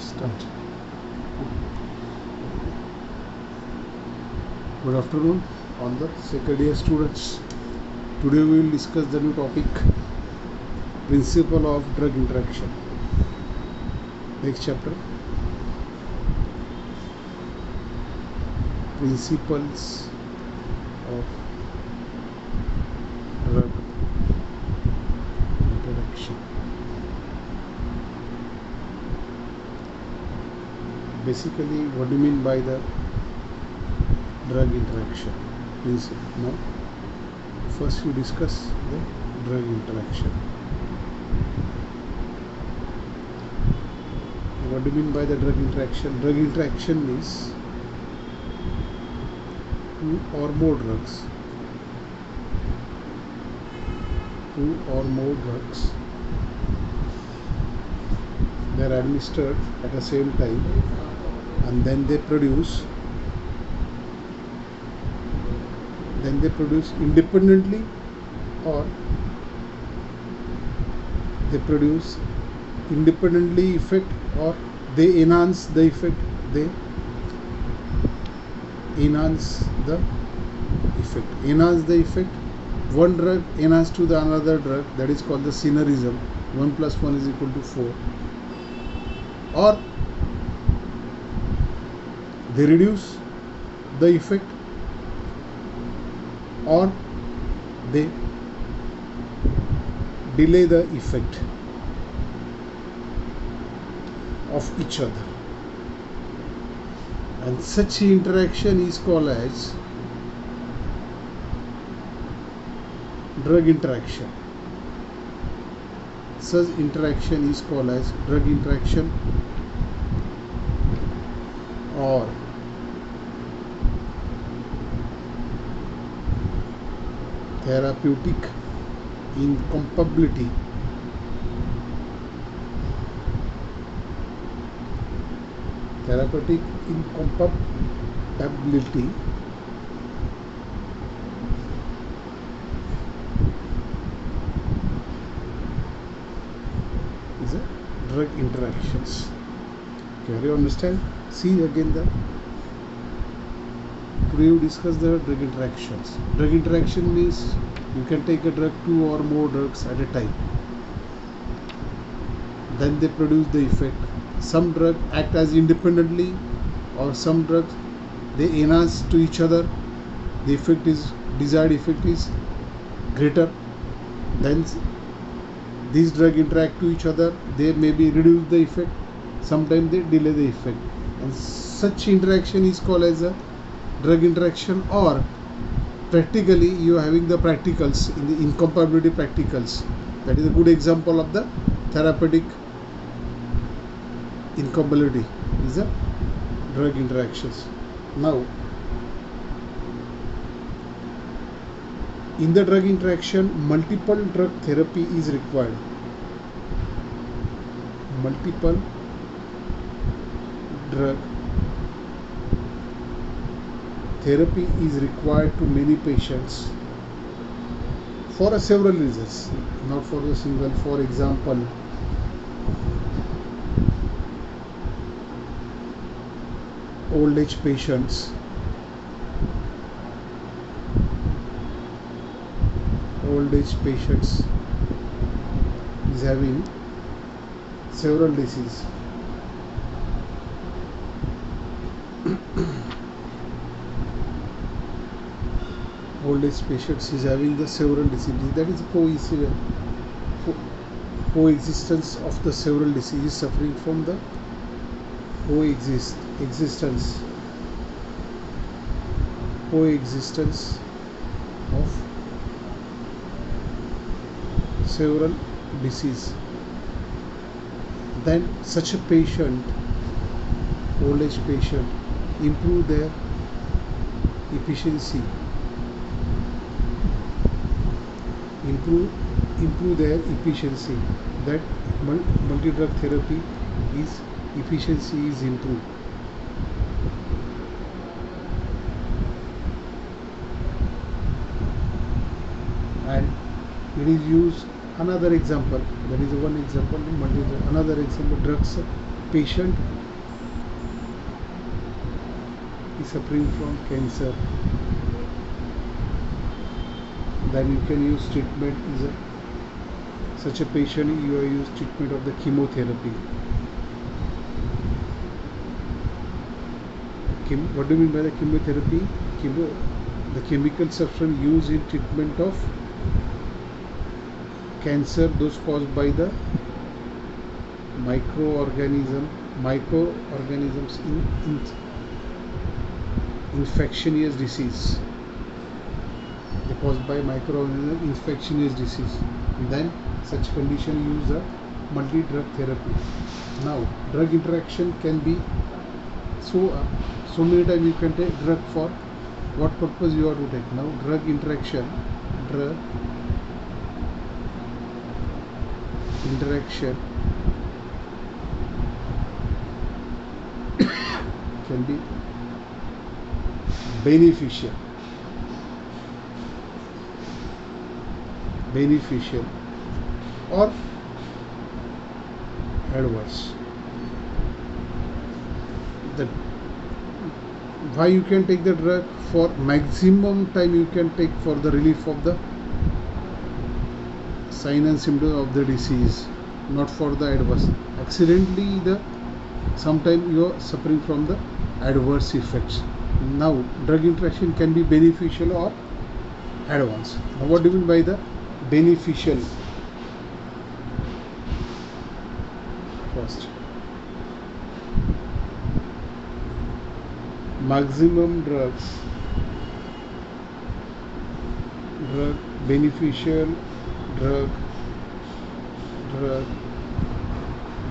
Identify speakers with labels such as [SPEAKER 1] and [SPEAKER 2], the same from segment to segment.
[SPEAKER 1] Start. Good afternoon, on the second year students. Today we will discuss the new topic Principle of Drug Interaction. Next chapter Principles of Drug Interaction. Basically, what do you mean by the drug interaction? Principle. No. First, you discuss the drug interaction. What do you mean by the drug interaction? Drug interaction is two or more drugs. Two or more drugs. They are administered at the same time and then they produce then they produce independently or they produce independently effect or they enhance the effect they enhance the effect. Enhance the effect one drug enhance to the another drug that is called the synergism. 1 plus 1 is equal to 4 or they reduce the effect or they delay the effect of each other. And such interaction is called as drug interaction. Such interaction is called as drug interaction or therapeutic incompatibility therapeutic incompatibility is a drug interactions. Can you understand? See again the today we discuss the drug interactions. Drug interaction means you can take a drug two or more drugs at a time. Then they produce the effect. Some drug act as independently or some drugs they enhance to each other. The effect is desired effect is greater. Then these drug interact to each other. They maybe reduce the effect. Sometimes they delay the effect. And such interaction is called as a drug interaction or practically you are having the practicals in the incompatibility practicals. That is a good example of the therapeutic incompatibility. Is a drug interactions. Now in the drug interaction multiple drug therapy is required. Multiple drug therapy is required to many patients for several reasons not for the single. For example old age patients old age patients is having several disease old age patients is having the several diseases. That is coexistence of the several diseases suffering from the coexist existence coexistence of several disease. Then such a patient old age patient improve their efficiency improve improve their efficiency. That multi drug therapy is efficiency is improved. And it is used another example that is one example multi another example drugs patient is suffering from cancer then you can use treatment. Is a such a patient you are use treatment of the chemotherapy? Chem, what do you mean by the chemotherapy? Chemo, the chemical substance used in treatment of cancer those caused by the microorganism microorganisms in, in infectious disease caused by microorganism infectious disease then such condition use a multi-drug therapy. Now drug interaction can be so uh, so many times you can take drug for what purpose you are to take. Now drug interaction drug interaction can be beneficial beneficial or adverse. The why you can take the drug? For maximum time you can take for the relief of the sign and symptom of the disease not for the adverse. Accidentally the sometimes you are suffering from the adverse effects. Now drug interaction can be beneficial or adverse. Now what do you mean by the beneficial. First. Maximum drugs. Drug beneficial drug drug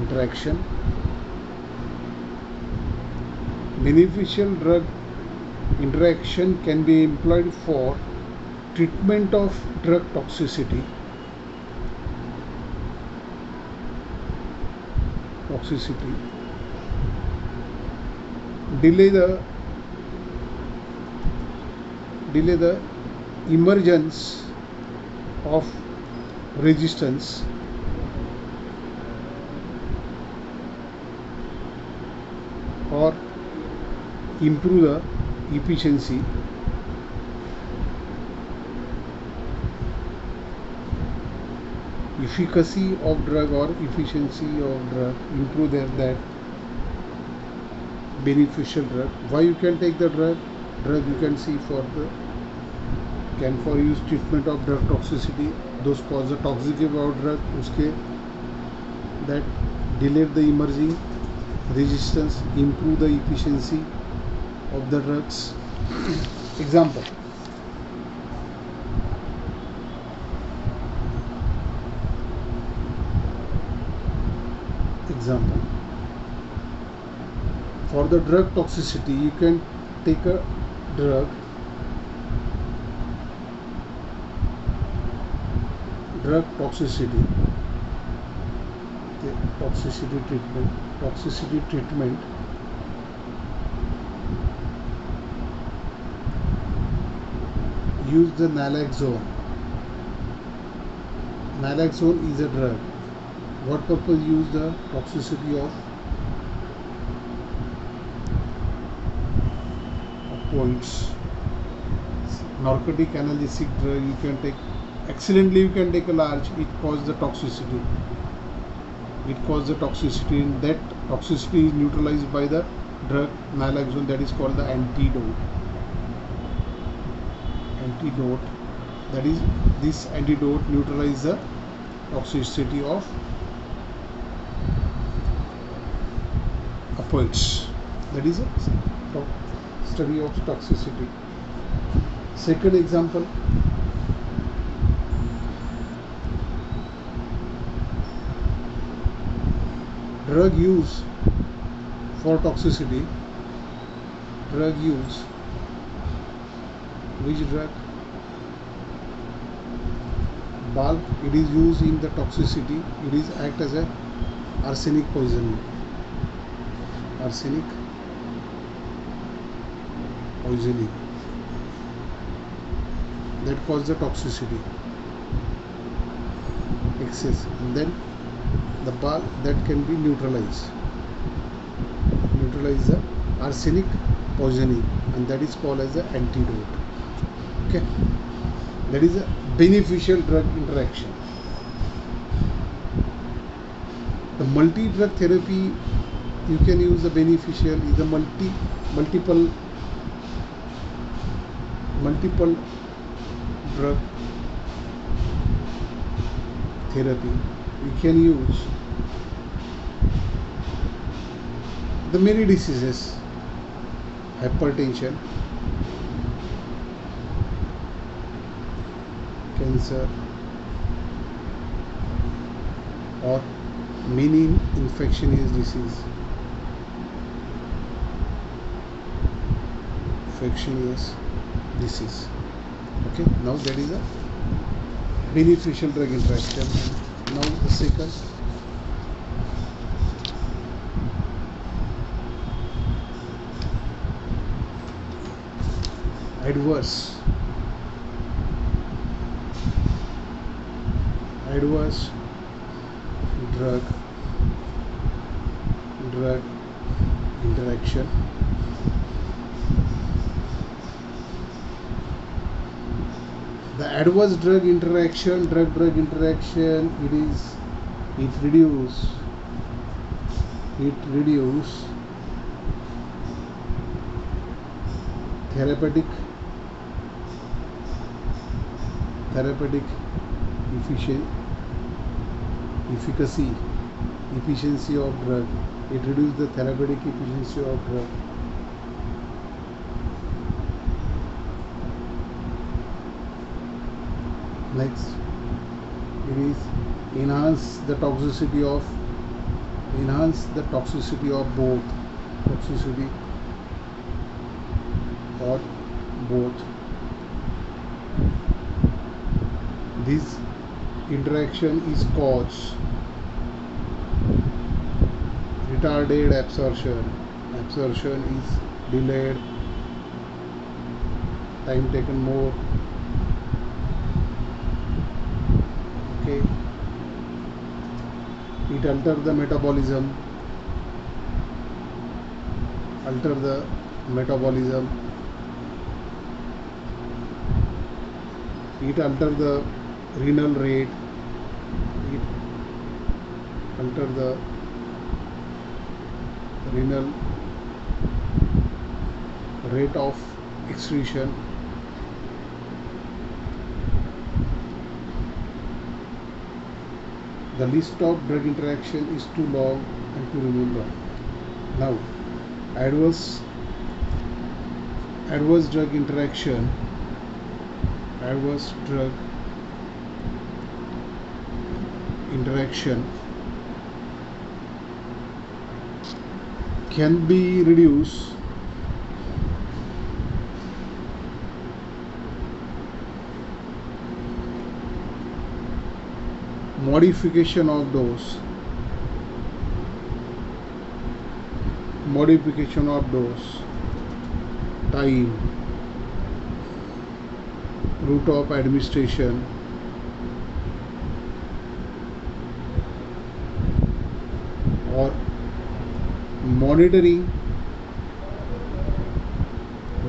[SPEAKER 1] interaction. Beneficial drug interaction can be employed for treatment of drug toxicity. Toxicity. Delay the delay the emergence of resistance. Or improve the efficiency efficacy of drug or efficiency of drug improve their that beneficial drug why you can take the drug drug you can see for the can for use treatment of drug toxicity those cause the toxic about drug uske that delay the emerging resistance improve the efficiency of the drugs example example. For the drug toxicity you can take a drug drug toxicity the toxicity treatment toxicity treatment use the naloxone. Naloxone is a drug what purpose use the toxicity of points? Narcotic analgesic drug you can take accidentally you can take a large it causes the toxicity. It causes the toxicity and that toxicity is neutralized by the drug naloxone that is called the antidote. Antidote that is this antidote neutralizes the toxicity of opioids that is a study of toxicity. Second example. Drug use for toxicity. Drug use. Which drug? BAL. It is used in the toxicity. It is act as a arsenic poisoning arsenic poisoning. That cause the toxicity. Excess. And then the BAL that can be neutralized. Neutralize the arsenic poisoning and that is called as the antidote. Okay? That is a beneficial drug interaction. The multi-drug therapy you can use the beneficial a multi multiple multiple drug therapy. We can use the many diseases hypertension cancer or many infectious disease infectious disease okay now that is a beneficial drug interaction. Now the second. Adverse. Adverse drug drug interaction the adverse drug interaction drug drug interaction it is it reduce it reduce therapeutic therapeutic efficient efficacy efficiency of drug. It reduces the therapeutic efficiency of drug next it is enhance the toxicity of enhance the toxicity of both toxicity or both. This interaction is caused retarded absorption. Absorption is delayed time taken more okay it alter the metabolism. Alter the metabolism. It alter the renal rate. It alter the renal rate of excretion the list of drug interaction is too long and to remember. Now adverse adverse drug interaction adverse drug interaction can be reduced modification of dose modification of dose time. Route of administration. Or monitoring.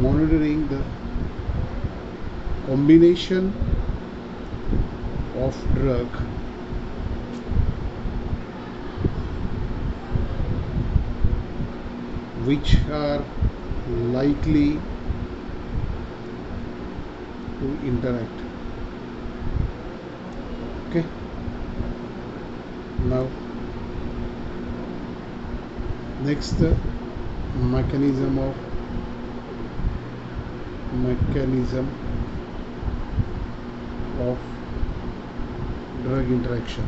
[SPEAKER 1] Monitoring the combination of drug which are likely to interact. Okay. Now next the mechanism of mechanism of drug interaction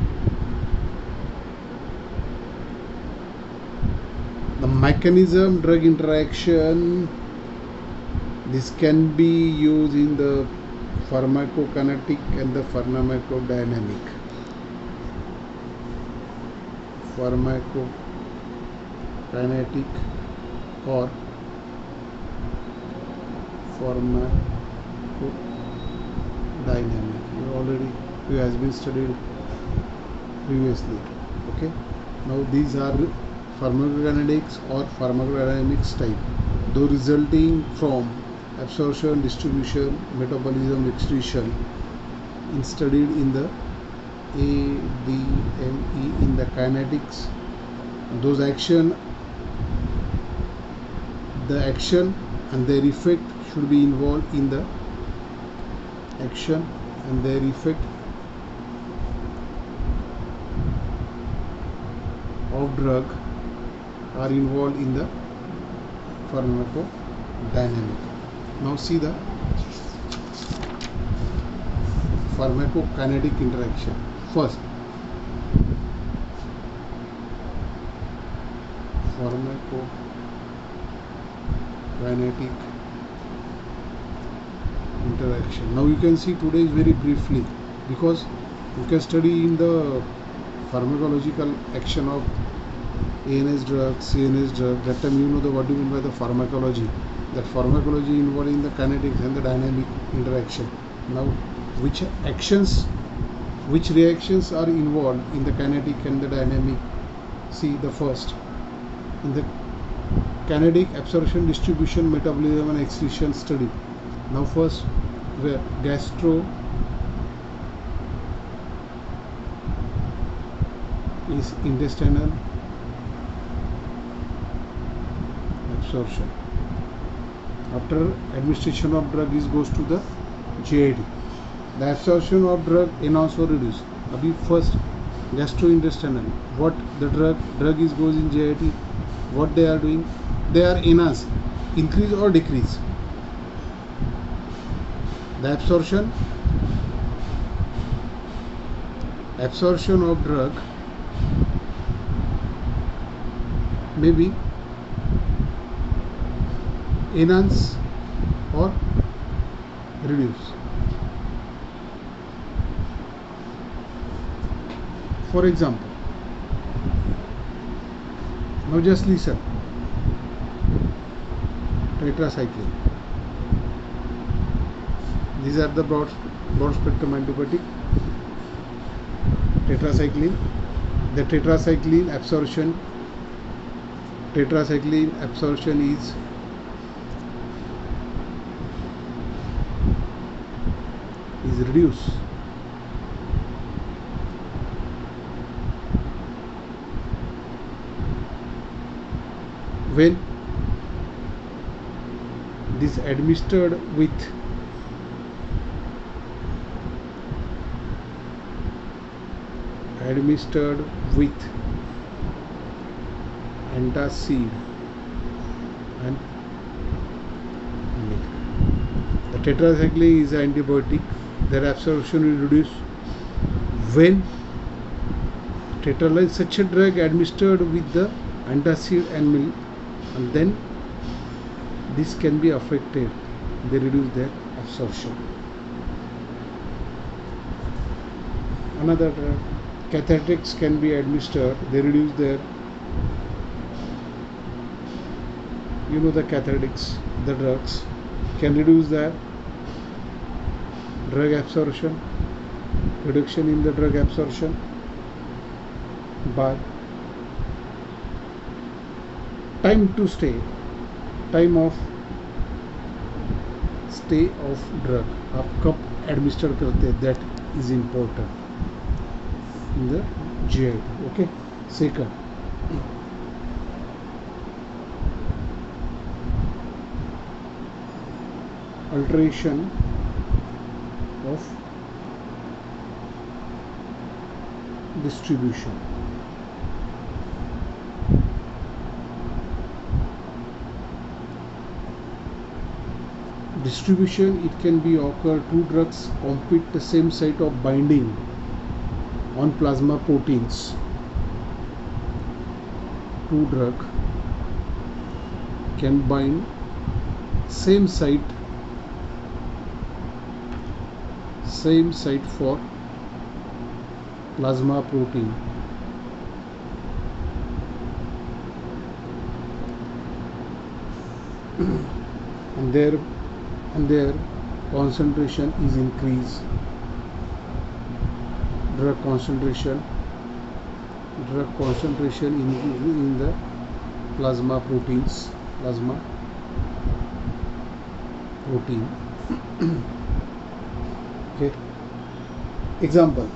[SPEAKER 1] the mechanism drug interaction this can be used in the pharmacokinetic and the pharmacodynamic. Pharmacokinetic or pharmacodynamic. You already you has been studied previously okay? Now these are pharmacokinetics or pharmacodynamics type, though resulting from absorption, distribution, metabolism, excretion, studied in the ADME in the kinetics. Those action, the action and their effect should be involved in the action and their effect of drug are involved in the pharmacodynamic. Now see the pharmacokinetic interaction. First, pharmacokinetic interaction. Now you can see today is very briefly because you can study in the pharmacological action of ANS drug, CNS drug. That time you know the what do you mean by the pharmacology. That pharmacology involving the kinetics and the dynamic interaction. Now, which actions, which reactions are involved in the kinetic and the dynamic? See the first in the kinetic absorption, distribution, metabolism, and excretion study. Now, first, where gastro is intestinal absorption. After administration of drug is goes to the GIT. The absorption of drug enhance or reduce. Abhi first gastrointestinal. What the drug drug is goes in GIT. What they are doing? They are enhance, increase or decrease. The absorption absorption of drug may be or reduce. For example, now just listen. Tetracycline. These are the broad, broad spectrum antibiotic. Tetracycline. The tetracycline absorption tetracycline absorption is is reduced when this administered with administered with antacid and. The tetracycline is an antibiotic. Their absorption will reduce. When tetracycline such a drug administered with the antacid and milk and then this can be affected. They reduce their absorption. Another drug cathartics can be administered. They reduce their you know the cathartics the drugs can reduce the drug absorption reduction in the drug absorption by time to stay time of stay of drug आप कब administer करते हैं that is important in the ji I okay second alteration of distribution. Distribution it can be occur two drugs compete the same site of binding on plasma proteins. Two drug can bind same site same site for plasma protein. And their and their concentration is increased. Drug concentration drug concentration in, in the plasma proteins plasma protein okay example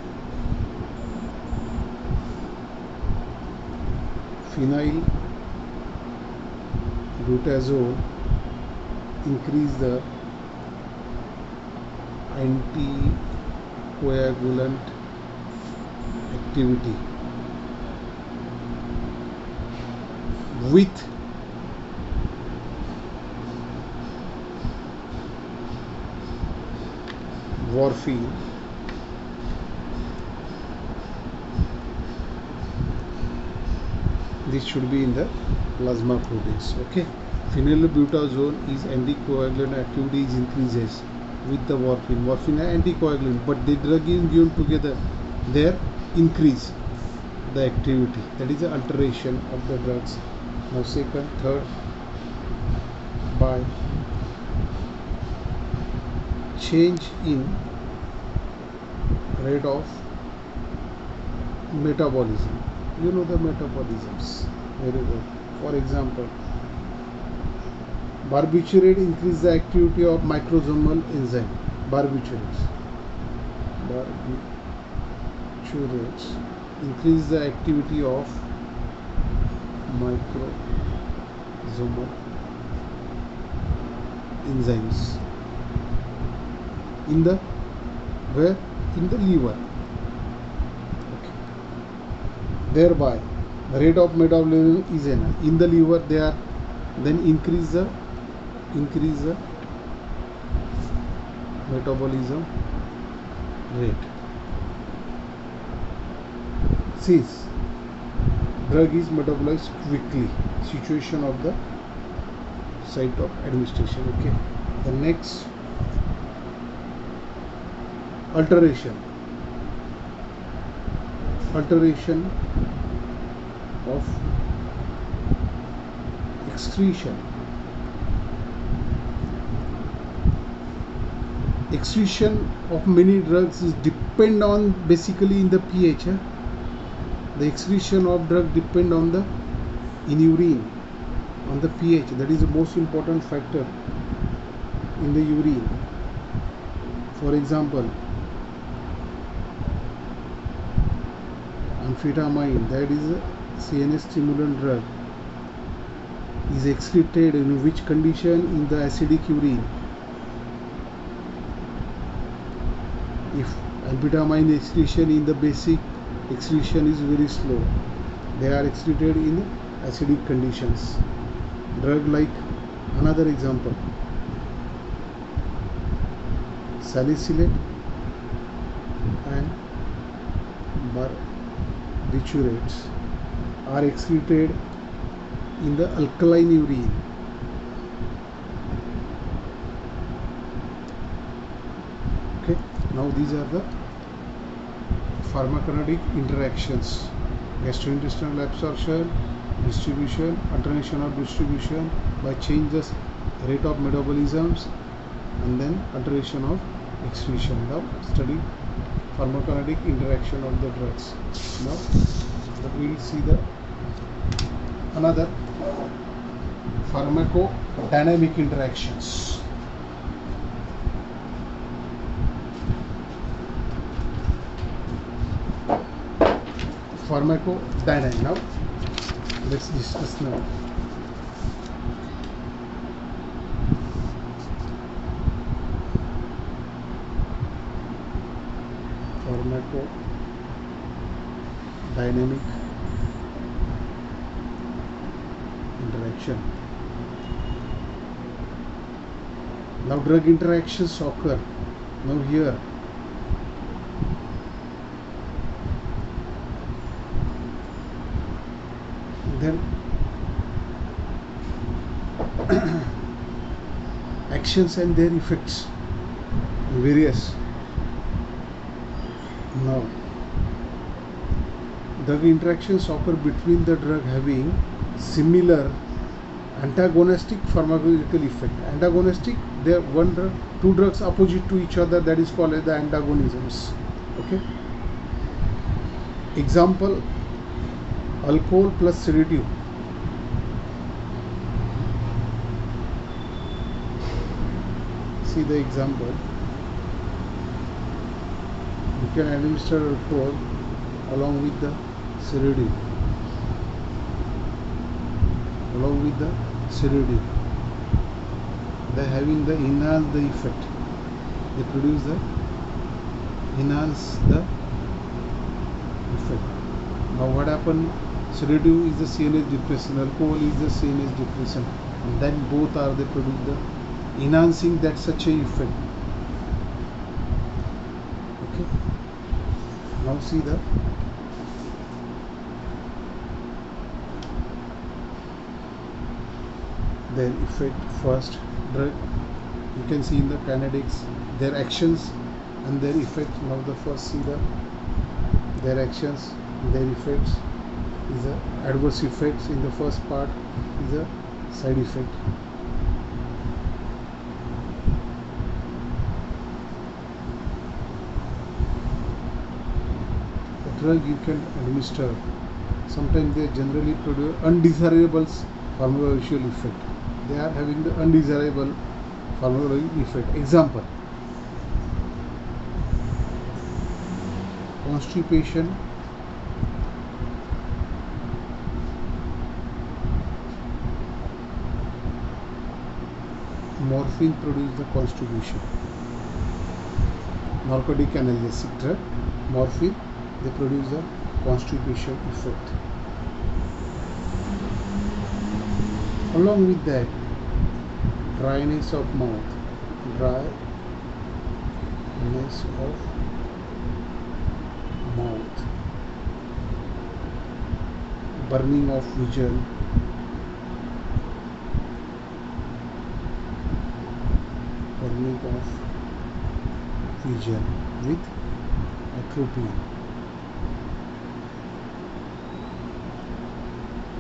[SPEAKER 1] phenylbutazone increase the anticoagulant activity with warfarin this should be in the plasma proteins okay? Phenylbutazone is anticoagulant activity is increases with the warfarin. Warfarin are anticoagulant but the drug is given together there increase the activity. That is the alteration of the drugs. Now second third by change in rate of metabolism. You know the metabolisms. Very well for example barbiturate increase the activity of microsomal enzyme. Barbiturates. Barbiturates increase the activity of microsomal enzymes in the where? In the liver. Okay. thereby the rate of metabolism is in, in the liver they are then increase the increase the metabolism rate. Since drug is metabolized quickly situation of the site of administration okay? The next alteration. Alteration of excretion. Excretion of many drugs is depend on basically in the pH eh? the excretion of drug depend on the in urine on the pH. That is the most important factor in the urine. For example amphetamine that is a CNS stimulant drug is excreted in which condition? In the acidic urine. If amphetamine excretion in the basic excretion is very slow they are excreted in acidic conditions. Drug like another example salicylate and barbiturates are excreted in the alkaline urine. Okay now these are the pharmacokinetic interactions. Gastrointestinal absorption distribution alternation of distribution by changes rate of metabolisms and then alteration of excretion now study pharmacokinetic interaction of the drugs. Now we will see the another pharmacodynamic interactions. Pharmacodynamic. Now let's discuss now pharmacodynamic interaction. Now drug interactions occur now here. Then actions and their effects. Various now. Drug interactions occur between the drug having similar antagonistic pharmacological effect. Antagonistic there one drug two drugs opposite to each other that is called as the antagonisms. Okay? Example alcohol plus sedative. See the example you can administer alcohol along with the sedative along with the sedative they having the enhance the effect they produce the enhance the effect. Now what happened? Sedative is the CNS depression. Alcohol is the CNS depression. And then both are they produce the enhancing that such a effect okay now see the their effect first drug you can see in the kinetics their actions and their effects now the first see the their actions their effects is the adverse effects in the first part is a side effect drug you can administer. Sometimes they generally produce undesirable pharmacological effect. They are having the undesirable pharmacological effect. Example. Constipation. Morphine produces the constipation. Narcotic analgesic drug morphine they produce the constipation effect along with that dryness of mouth. Dryness of mouth. Burning of vision. Burning of vision with atropine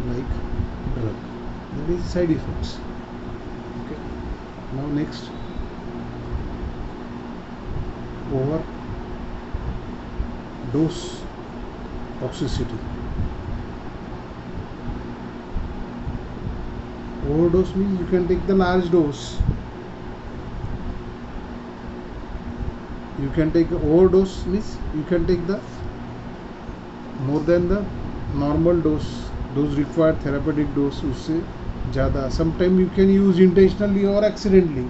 [SPEAKER 1] like drug that is side effects okay now next over dose toxicity overdose means you can take the large dose you can take overdose means you can take the more than the normal dose dose required therapeutic dose उससे ज़्यादा sometime you can use intentionally or accidentally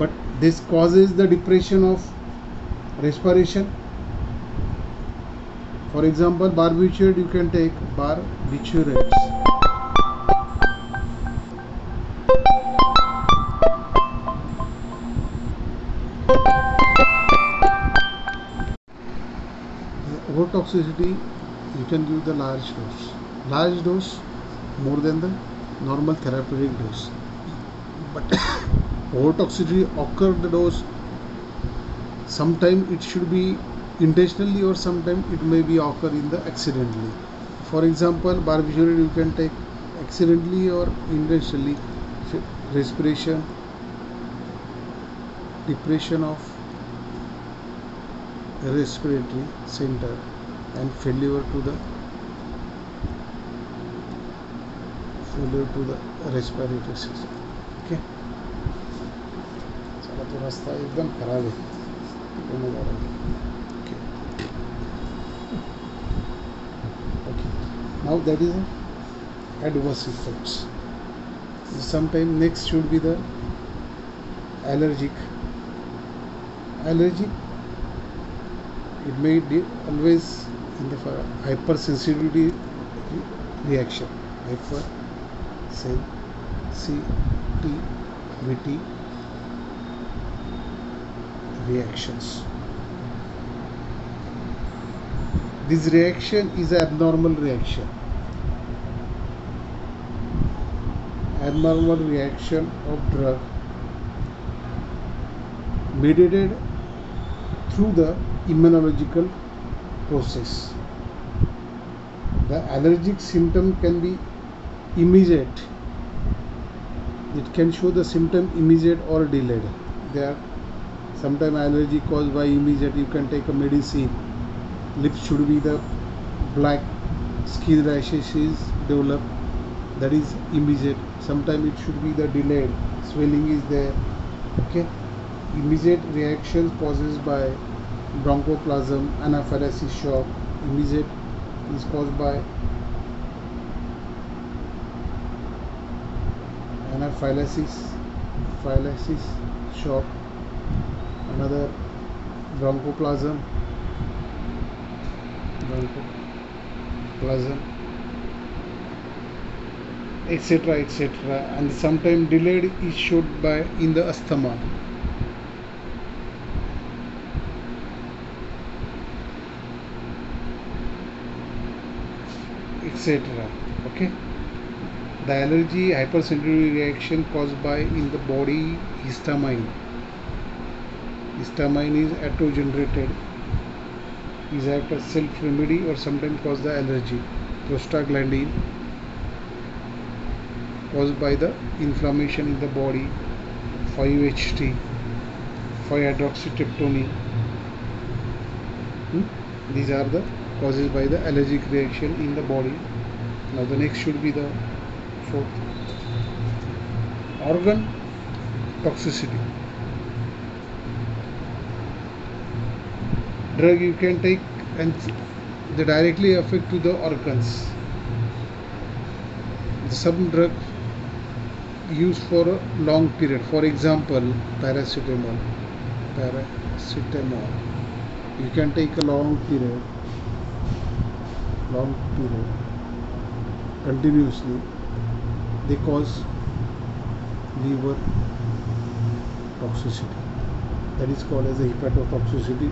[SPEAKER 1] but this causes the depression of respiration for example barbiturate you can take barbiturates over toxicity you can give the large dose large dose more than the normal therapeutic dose. But over toxicity occur the dose. Sometime it should be intentionally or sometime it may be occur in the accidentally. For example barbiturate you can take accidentally or intentionally. Respiration depression of respiratory center and failure to the failure to the respiratory system okay चला तो रास्ता एकदम खराब है दोनों जा रहा है okay okay now that is a adverse effects sometime next should be the allergic allergic it may be always in the hypersensitivity reaction hyper sensitivity reactions this reaction is abnormal reaction abnormal reaction of drug mediated through the immunological process. The allergic symptom can be immediate. It can show the symptom immediate or delayed. There sometimes allergy caused by immediate. You can take a medicine. Lips should be the black. Skin rashes is developed. That is immediate. Sometimes it should be the delayed. Swelling is there. Okay? Immediate reactions caused by bronchospasm anaphylaxis shock. Immediate is caused by anaphylaxis phylaxis shock another bronchospasm bronchospasm etc etc and sometimes delayed is showed by in the asthma. Etc okay the allergy hypersensitivity reaction caused by in the body histamine. Histamine is auto-generated. Is act as self-remedy or sometimes cause the allergy? Prostaglandin caused by the inflammation in the body. 5-HT 5-hydroxytryptamine hmm? these are the causes by the allergic reaction in the body. Now the next should be the fourth organ toxicity. Drug you can take and they directly affect to the organs. Some drug used for a long period. For example paracetamol. Paracetamol. You can take a long period long period continuously cause liver toxicity. That is called as a hepatotoxicity.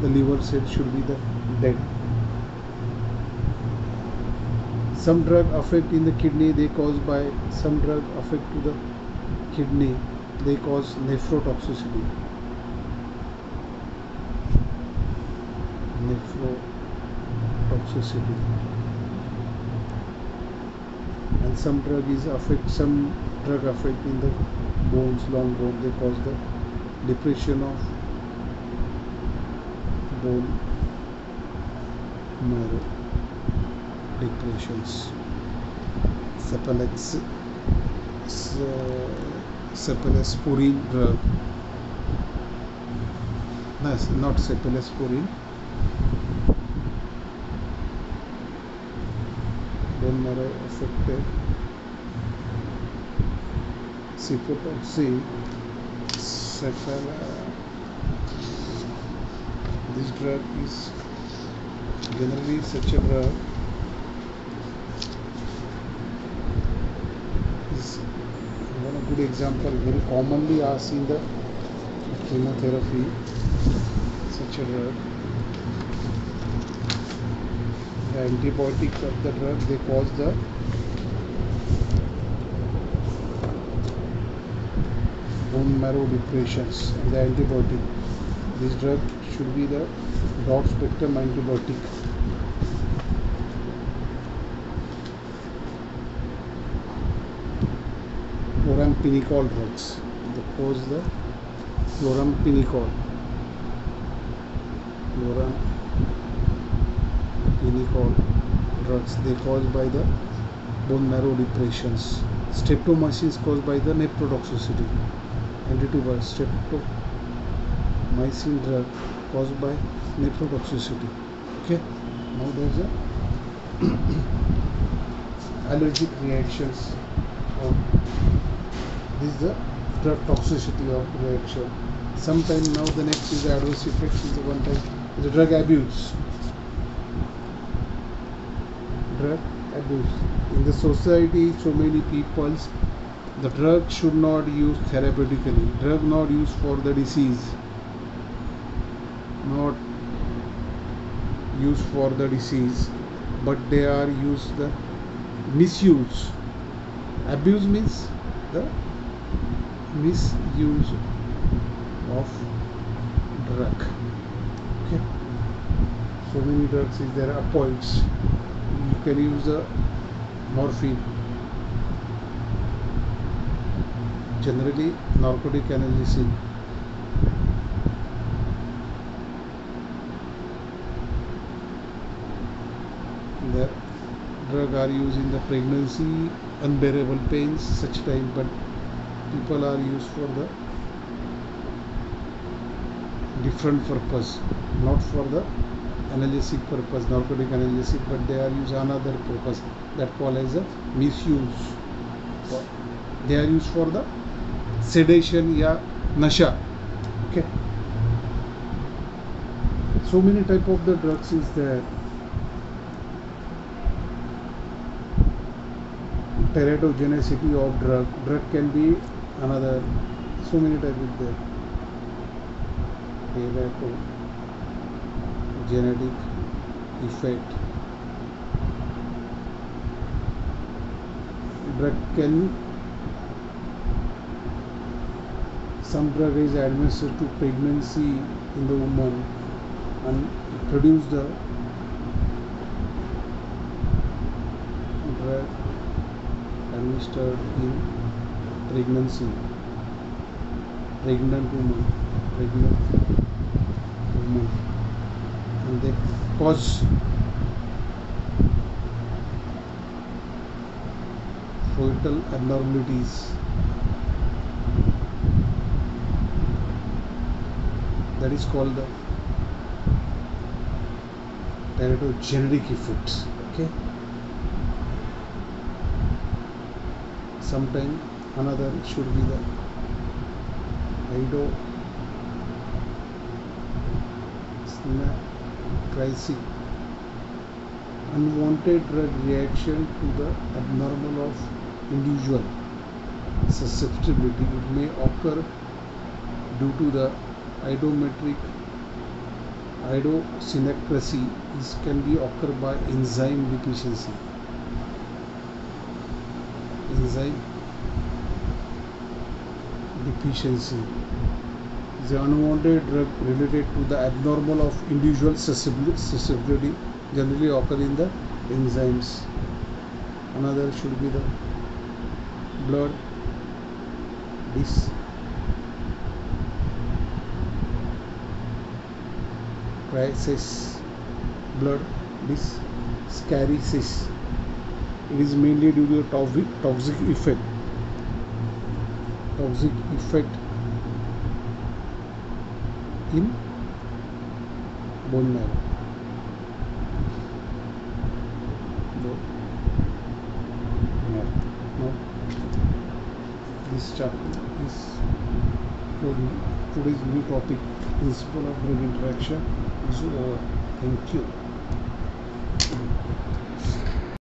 [SPEAKER 1] The liver cell should be the dead. Some drug affect in the kidney they cause by some drug affect to the kidney they cause nephrotoxicity. Nephrotoxicity and some drug is affect some drug affect in the bones long bone. They cause the depression of bone marrow depressions. Cephalex cephalosporin drug. No, not cephalosporin bone marrow affected ciprofloxacin cephal this drug is generally such a drug is one good example very commonly asked in the chemotherapy such a drug antibiotics of the drug they cause the bone marrow depressions. And the antibiotic this drug should be the broad spectrum antibiotic. Chloramphenicol drugs the cause the chloramphenicol chloramphenicol drugs they caused by the bone marrow depressions. Streptomycin is caused by the nephrotoxicity. Anti-tuber streptomycin drug caused by nephrotoxicity. Okay now there's a allergic reactions this is the drug toxicity of reaction. Sometime now the next is the adverse effects is the one is the drug abuse drug abuse. In the society so many peoples the drug should not use therapeutically. Drug not used for the disease. Not used for the disease. But they are used the misuse. Abuse means the misuse of drug. Okay. So many drugs is there opioids. you can use the morphine. Generally narcotic analgesic the drug are used in the pregnancy unbearable pains such time but people are used for the different purpose not for the analgesic purpose narcotic analgesic but they are used another purpose that called as a misuse they are used for the sedation या nasha okay so many type of the drugs is there teratogenicity of drug drug can be another so many type is there teratogenetic effect. Drug can some drug is administered to pregnancy in the woman and produce the drug administered in pregnancy. Pregnant woman. Pregnant woman they cause fetal abnormalities. That is called the teratogenic effect okay? Sometime another should be the ido crisis. Unwanted drug reaction to the abnormal of individual susceptibility. It may occur due to the idometric idiosyncrasy is can be occur by enzyme deficiency. Enzyme deficiency an unwanted drug related to the abnormal of individual susceptibility generally occur in the enzymes. Another should be the blood this crisis. Blood this scaries. It is mainly due to toxic, toxic effect. Toxic effect in bone marrow this chapter is today's new topic principle of drug interaction. Is over thank you